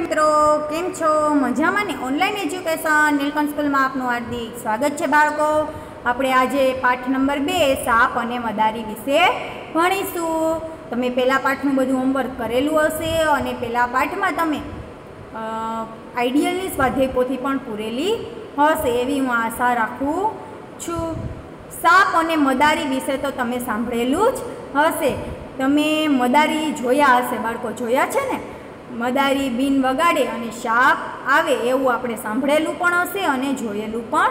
મિત્રો, કેમ છો? મજામાં ને? ઓનલાઈન એજ્યુકેશન નીલકંઠ સ્કૂલમાં આપનું હાર્દિક સ્વાગત છે બાળકો. આપણે આજે પાઠ નંબર બે, સાપ અને મદારી વિશે ભણીશું. તમે પહેલાં પાઠનું બધું હોમવર્ક કરેલું હશે અને પહેલા પાઠમાં તમે આઈડિયલની સ્વાધ્યાય પણ પૂરેલી હશે એવી હું આશા રાખું છું. સાપ અને મદારી વિશે તો તમે સાંભળેલું જ હશે. તમે મદારી જોયા હશે બાળકો, જોયા છે ને? મદારી બિન વગાડે અને સાપ આવે એવું આપણે સાંભળેલું પણ હશે અને જોયેલું પણ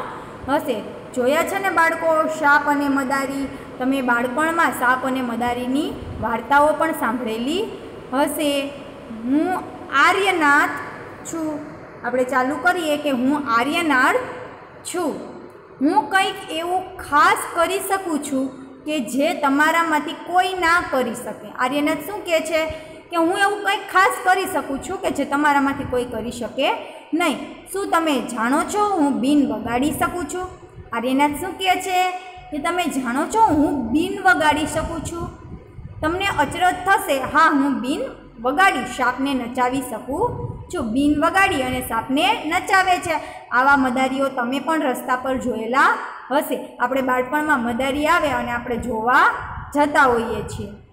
હશે. જોયા છે ને બાળકો સાપ અને મદારી? તમે બાળપણમાં સાપ અને મદારીની વાર્તાઓ પણ સાંભળેલી હશે. હું આર્યનાથ છું. આપણે ચાલુ કરીએ કે હું આર્યનાથ છું. હું કંઈક એવું ખાસ કરી શકું છું કે જે તમારામાંથી કોઈ ના કરી શકે. આર્યનાથ શું કહે છે? કે હું એવું કંઈક ખાસ કરી શકું છું કે જે તમારામાંથી કોઈ કરી શકે નહીં. શું તમે જાણો છો હું બિન વગાડી શકું છું? આર્યનાથ શું કહે છે? કે તમે જાણો છો હું બિન વગાડી શકું છું? તમને અચરજ થશે, હા, હું બિન વગાડી સાપને નચાવી શકું છું. બિન વગાડી અને સાપને નચાવે છે. આવા મદારીઓ તમે પણ રસ્તા પર જોયેલા હશે. આપણે બાળપણમાં મદારી આવે અને આપણે જોવા જતા હોઈએ છીએ.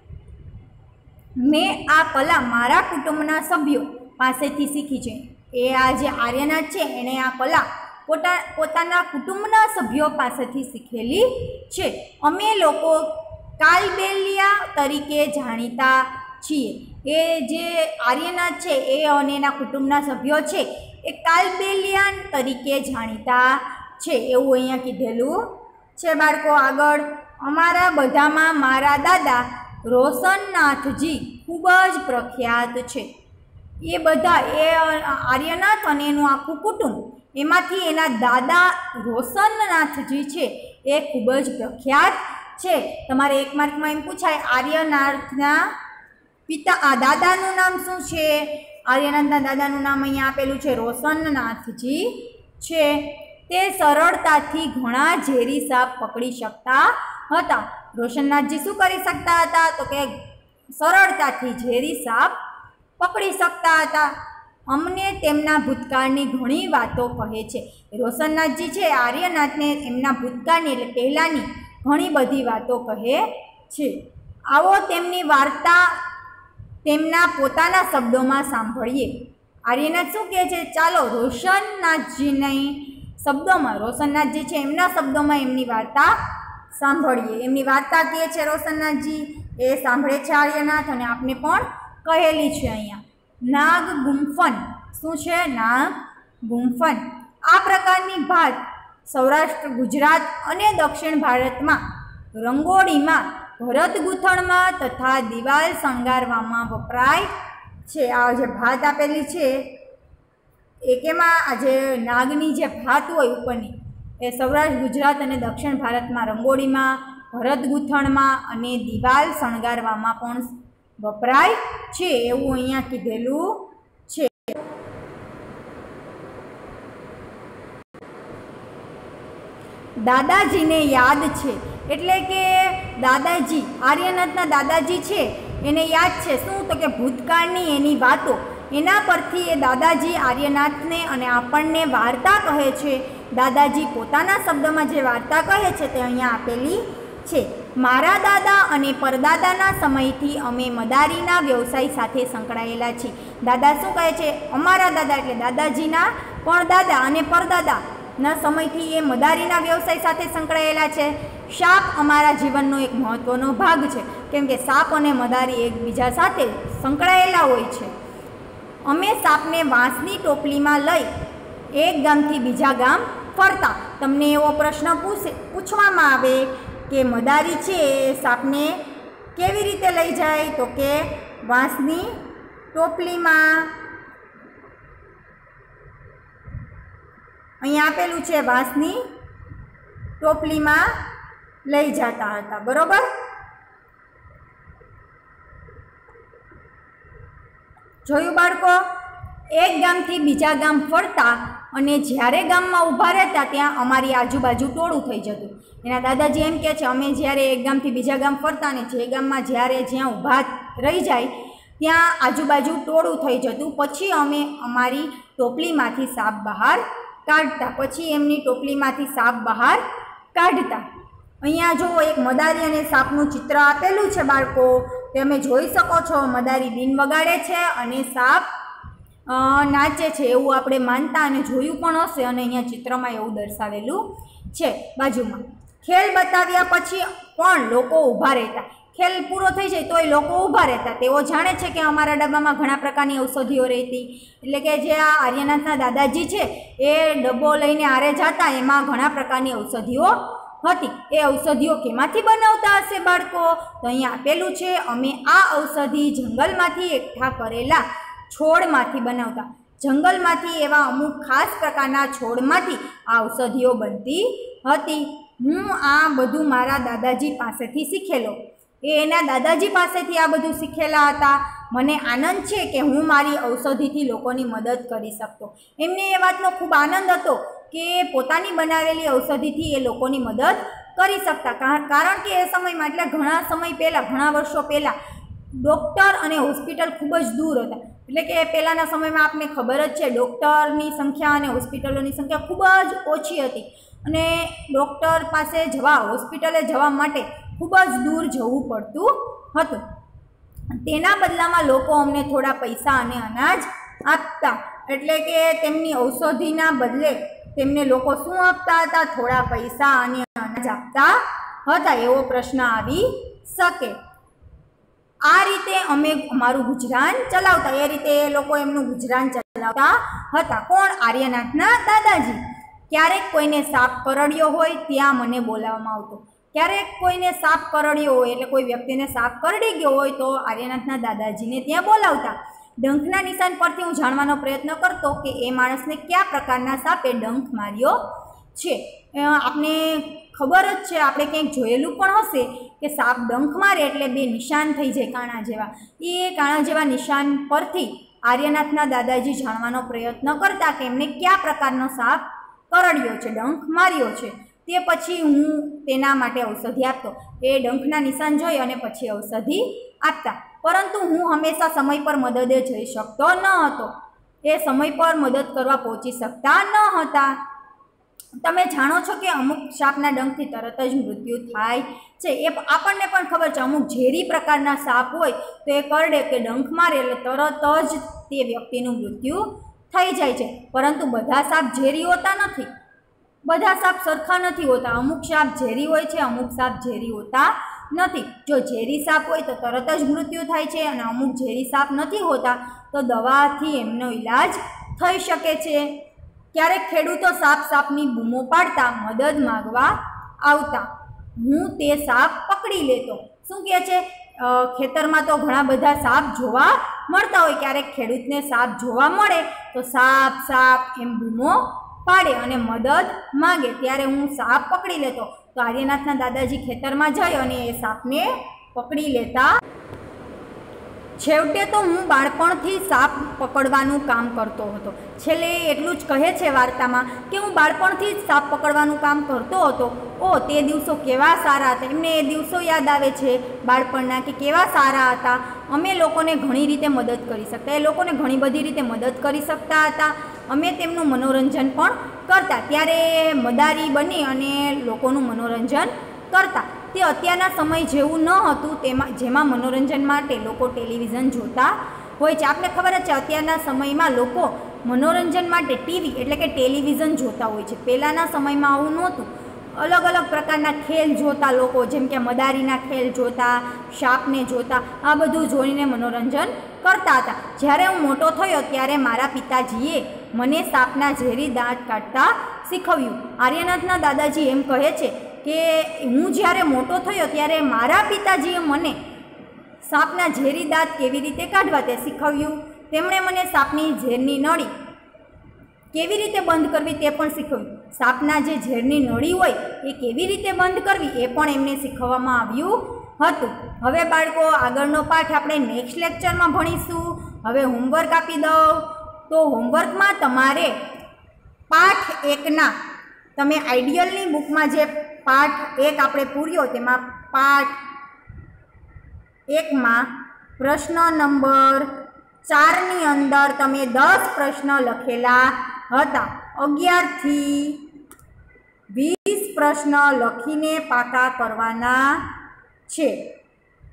મેં આ કલા મારા કુટુંબના સભ્યો પાસેથી શીખી છે. એ આ જે આર્યનાથ છે એણે આ કલા પોતા, પોતાના કુટુંબના સભ્યો પાસેથી શીખેલી છે. અમે લોકો કાલબેલિયા તરીકે જાણીતા છીએ. એ જે આર્યનાથ છે, એ અને એના કુટુંબના સભ્યો છે, એ કાલબેલિયાન તરીકે જાણીતા છે એવું અહીંયા કીધેલું છે બાળકો આગળ. અમારા બધામાં મારા દાદા રોશનનાથજી ખૂબ જ પ્રખ્યાત છે. એ બધા એ આર્યનાથ અને એનું આખું કુટુંબ એમાંથી એના દાદા રોશનનાથજી છે એ ખૂબ જ પ્રખ્યાત છે. તમારે એક માર્કમાં એમ પૂછાય, આર્યનાથના પિતા, આ દાદાનું નામ શું છે? આર્યનાથના દાદાનું નામ અહીંયા આપેલું છે, રોશનનાથજી છે. તે સરળતાથી ઘણા ઝેરી સાપ પકડી શકતા હતા. રોશનનાથજી શું કરી શકતા હતા? તો કે સરળતાથી ઝેરી સાપ પકડી શકતા હતા. અમને તેમના ભૂતકાળની ઘણી વાતો કહે છે. રોશનનાથજી છે, આર્યનાથને એમના ભૂતકાળની એટલે પહેલાંની ઘણી બધી વાતો કહે છે. આવો તેમની વાર્તા તેમના પોતાના શબ્દોમાં સાંભળીએ. આર્યનાથ શું કહે છે? ચાલો, રોશનનાથજીની શબ્દોમાં, રોશનનાથજી છે, એમના શબ્દોમાં એમની વાર્તા સાંભળીએ. એમની વાર્તા કહે છે રોશનનાથજી, એ સાંભળે છે આર્યનાથ અને આપને પણ કહેલી છે અહીંયા. નાગ ગુંફન. શું છે? નાગ ગુંફન. આ પ્રકારની ભાત સૌરાષ્ટ્ર, ગુજરાત અને દક્ષિણ ભારતમાં રંગોળીમાં ભરત ગૂંથણમાં તથા દિવાલ શણગારવામાં વપરાય છે. આ જે ભાત આપેલી છે એ કેમાં આ નાગની જે ભાત હોય ઉપરની એ સૌરાષ્ટ્ર, ગુજરાત અને દક્ષિણ ભારતમાં રંગોળીમાં, ભરત ગૂંથણમાં અને દિવાલ શણગારવામાં પણ વપરાય છે એવું અહીંયા કીધેલું છે. દાદાજીને યાદ છે, એટલે કે દાદાજી, આર્યનાથના દાદાજી છે, એને યાદ છે. શું? તો કે ભૂતકાળની એની વાતો. એના પરથી એ દાદાજી આર્યનાથને અને આપણને વાર્તા કહે છે દાદાજી પોતાના શબ્દોમાં જે વાર્તા કહે છે તે અહીંયા આપેલી છે. મારા દાદા અને પરદાદાના સમયથી અમે મદારીના વ્યવસાય સાથે સંકળાયેલા છીએ. દાદા શું કહે છે? અમારા દાદા એટલે દાદાજીના પણ દાદા અને પરદાદાના સમયથી એ મદારીના વ્યવસાય સાથે સંકળાયેલા છે. સાપ અમારા જીવનનો એક મહત્ત્વનો ભાગ છે, કેમ કે સાપ અને મદારી એકબીજા સાથે સંકળાયેલા હોય છે. અમે સાપને વાંસની ટોપલીમાં લઈ એક ગામથી બીજા ગામ ફરતા. તમને એવો પ્રશ્ન પૂછે, પૂછવામાં આવે કે મદારી છે એ સાપને કેવી રીતે લઈ જાય? તો કે વાંસની ટોપલીમાં અહીંયા આપેલું છે, વાંસની ટોપલીમાં લઈ જતા હતા. બરોબર? જોયું બાળકો? એક ગામથી બીજા ગામ ફરતા અને જ્યારે ગામમાં ઊભા રહેતા ત્યાં અમારી આજુબાજુ ટોળું થઈ જતું. એના દાદાજી એમ કહે છે, અમે જ્યારે એક ગામથી બીજા ગામ ફરતા ને જે ગામમાં જ્યારે જ્યાં ઊભા રહી જાય, ત્યાં આજુબાજુ ટોળું થઈ જતું. પછી અમે અમારી ટોપલીમાંથી સાપ બહાર કાઢતા. પછી એમની ટોપલીમાંથી સાપ બહાર કાઢતા. અહીંયા જો એક મદારી અને સાપનું ચિત્ર આપેલું છે બાળકો. તમે જોઈ શકો છો, મદારી બીન વગાડે છે અને સાપ નાચે છે એવું આપણે માનતા અને જોયું પણ હશે અને અહીંયા ચિત્રમાં એવું દર્શાવેલું છે બાજુમાં. ખેલ બતાવ્યા પછી પણ લોકો ઊભા રહેતા. ખેલ પૂરો થઈ જાય તોય લોકો ઊભા રહેતા. તેઓ જાણે છે કે અમારા ડબ્બામાં ઘણા પ્રકારની ઔષધિઓ રહેતી. એટલે કે જે આ આર્યનાથના દાદાજી છે, એ ડબ્બો લઈને આરે જતા, એમાં ઘણા પ્રકારની ઔષધિઓ હતી. એ ઔષધિઓ કેમાંથી બનાવતા હશે બાળકો? તો અહીંયા આપેલું છે, અમે આ ઔષધિ જંગલમાંથી એકઠા કરેલા. છોડમાંથી બનાવતા. જંગલમાંથી એવા અમુક ખાસ પ્રકારના છોડમાંથી આ ઔષધિઓ બનતી હતી. હું આ બધું મારા દાદાજી પાસેથી શીખેલો. એ એના દાદાજી પાસેથી આ બધું શીખેલા હતા. મને આનંદ છે કે હું મારી ઔષધિથી લોકોની મદદ કરી શકતો. એમને એ વાતનો ખૂબ આનંદ હતો કે પોતાની બનાવેલી ઔષધિથી એ લોકોની મદદ કરી શકતા. કારણ કે એ સમયમાં, એટલે ઘણા સમય પહેલાં, ઘણા વર્ષો પહેલાં ડૉક્ટર અને હોસ્પિટલ ખૂબ જ દૂર હતા. એટલે કે પહેલાંના સમયમાં આપને ખબર જ છે, ડૉક્ટરની સંખ્યા અને હોસ્પિટલોની સંખ્યા ખૂબ જ ઓછી હતી. અને ડૉક્ટર પાસે જવા, હોસ્પિટલે જવા માટે ખૂબ જ દૂર જવું પડતું હતું. તેના બદલામાં લોકો અમને થોડા પૈસા અને અનાજ આપતા. એટલે કે તેમની ઔષધિના બદલે તેમને લોકો શું આપતા હતા? થોડા પૈસા અને અનાજ આપતા હતા. એવો પ્રશ્ન આવી શકે. આ રીતે અમે અમારું ગુજરાન ચલાવતા એ રીતે એ લોકો એમનું ગુજરાન ચલાવતા હતા. કોણ? આર્યનાથના દાદાજી. ક્યારેક કોઈને સાપ કરડ્યો હોય ત્યાં મને બોલાવવામાં આવતો. ક્યારેક કોઈને સાપ કરડ્યો હોય એટલે કોઈ વ્યક્તિને સાપ કરડી ગયો હોય તો આર્યનાથના દાદાજીને ત્યાં બોલાવતા. ડંખના નિશાન પરથી હું જાણવાનો પ્રયત્ન કરતો કે એ માણસને કયા પ્રકારના સાપે ડંખ માર્યો છે. અ, આપને ખબર જ છે આપણે ક્યાંક જોયેલું પણ હશે. કે સાપ ડંખ મારે એટલે બે નિશાન થઈ જાય કાણા જેવા. એ કાણા જેવા નિશાન પરથી આર્યનાથના દાદાજી જાણવાનો પ્રયત્ન કરતા કે એમને કયા પ્રકારનો સાપ કરડ્યો છે, ડંખ માર્યો છે. તે પછી હું તેના માટે ઔષધિ આપતો. એ ડંખના નિશાન જોઈ અને પછી ઔષધિ આપતા. પરંતુ હું હંમેશા સમય પર મદદે જઈ શકતો ન હતો. એ સમય પર મદદ કરવા પહોંચી શકતા ન હતા. તમે જાણો છો કે અમુક સાપના ડંખથી તરત જ મૃત્યુ થાય છે. એ આપણને પણ ખબર છે, અમુક ઝેરી પ્રકારના સાપ હોય તો એ કરડે કે ડંખ મારે એટલે તરત જ તે વ્યક્તિનું મૃત્યુ થઈ જાય છે. પરંતુ બધા સાપ ઝેરી હોતા નથી. બધા સાપ સરખા નથી હોતા. અમુક સાપ ઝેરી હોય છે, અમુક સાપ ઝેરી હોતા નથી. જો ઝેરી સાપ હોય તો તરત જ મૃત્યુ થાય છે અને અમુક ઝેરી સાપ નથી હોતા તો દવાથી એમનો ઈલાજ થઈ શકે છે. ક્યારેક ખેડૂતો સાપ સાપની બૂમો પાડતા મદદ માગવા આવતા. હું તે સાપ પકડી લેતો. શું કહે છે? ખેતરમાં તો ઘણા બધા સાપ જોવા મળતા હોય. ક્યારેક ખેડૂતને સાપ જોવા મળે તો સાપ સાપ એમ બૂમો પાડે અને મદદ માગે. ત્યારે હું સાપ પકડી લેતો. તો આર્યનાથના દાદાજી ખેતરમાં જઈ અને એ સાપને પકડી લેતા છેવટે તો હું બાળપણથી સાપ પકડવાનું કામ કરતો હતો. છેલ્લે એટલું જ કહે છે વાર્તામાં કે હું બાળપણથી જ સાપ પકડવાનું કામ કરતો હતો. ઓ, તે દિવસો કેવા સારા હતા. એમને એ દિવસો યાદ આવે છે બાળપણના કે કેવા સારા હતા. અમે લોકોને ઘણી રીતે મદદ કરી શકતા. એ લોકોને ઘણી બધી રીતે મદદ કરી શકતા હતા. અમે તેમનું મનોરંજન પણ કરતા. ત્યારે મદારી બની અને લોકોનું મનોરંજન કરતા. તે અત્યારના સમય જેવું ન હતું તેમાં, જેમાં મનોરંજન માટે લોકો ટેલિવિઝન જોતા હોય છે. આપને ખબર જ છે, અત્યારના સમયમાં લોકો મનોરંજન માટે ટીવી એટલે કે ટેલિવિઝન જોતા હોય છે. પહેલાંના સમયમાં આવું નહોતું. અલગ અલગ પ્રકારના ખેલ જોતા લોકો, જેમ કે મદારીના ખેલ જોતા સાપને જોતા, આ બધું જોઈને મનોરંજન કરતા હતા. જ્યારે હું મોટો થયો ત્યારે મારા પિતાજીએ મને સાપના ઝેરી દાંત કાઢતા શીખવ્યું. આર્યનાથના દાદાજી એમ કહે છે કે હું જ્યારે મોટો થયો ત્યારે મારા પિતાજીએ મને સાપના ઝેરી દાંત કેવી રીતે કાઢવા તે શીખવ્યું? તેમણે મને સાપની ઝેરની નળી કેવી રીતે બંધ કરવી તે પણ શીખવ્યું. સાપના જે ઝેરની નળી હોય એ કેવી રીતે બંધ કરવી એ પણ એમને શીખવવામાં આવ્યું હતું. હવે બાળકો, આગળનો પાઠ આપણે નેક્સ્ટ લેક્ચરમાં ભણીશું. હવે હોમવર્ક આપી દઉં. તો હોમવર્કમાં તમારે પાઠ એકના તમે આઈડિયલની બુકમાં જે પાઠ એક આપણે પૂર્યો તેમાં પાઠ એકમાં પ્રશ્ન નંબર ચારની અંદર તમે દસ પ્રશ્ન લખેલા હતા. અગિયારથી વીસ પ્રશ્ન લખીને પાકા કરવાના છે.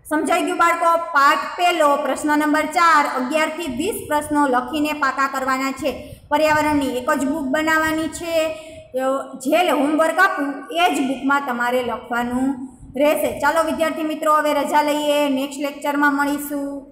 સમજાઈ ગયું બાળકો? પાઠ પહેલો પ્રશ્ન નંબર ચાર અગિયારથી વીસ પ્રશ્નો લખીને પાકા કરવાના છે. પર્યાવરણની એક જ બુક બનાવવાની છે. જે હોમવર્ક આપું, એ જ બુકમાં તમારે લખવાનું રહેશે. ચાલો વિદ્યાર્થી મિત્રો, હવે રજા લઈએ. નેક્સ્ટ લેક્ચરમાં મળીશું.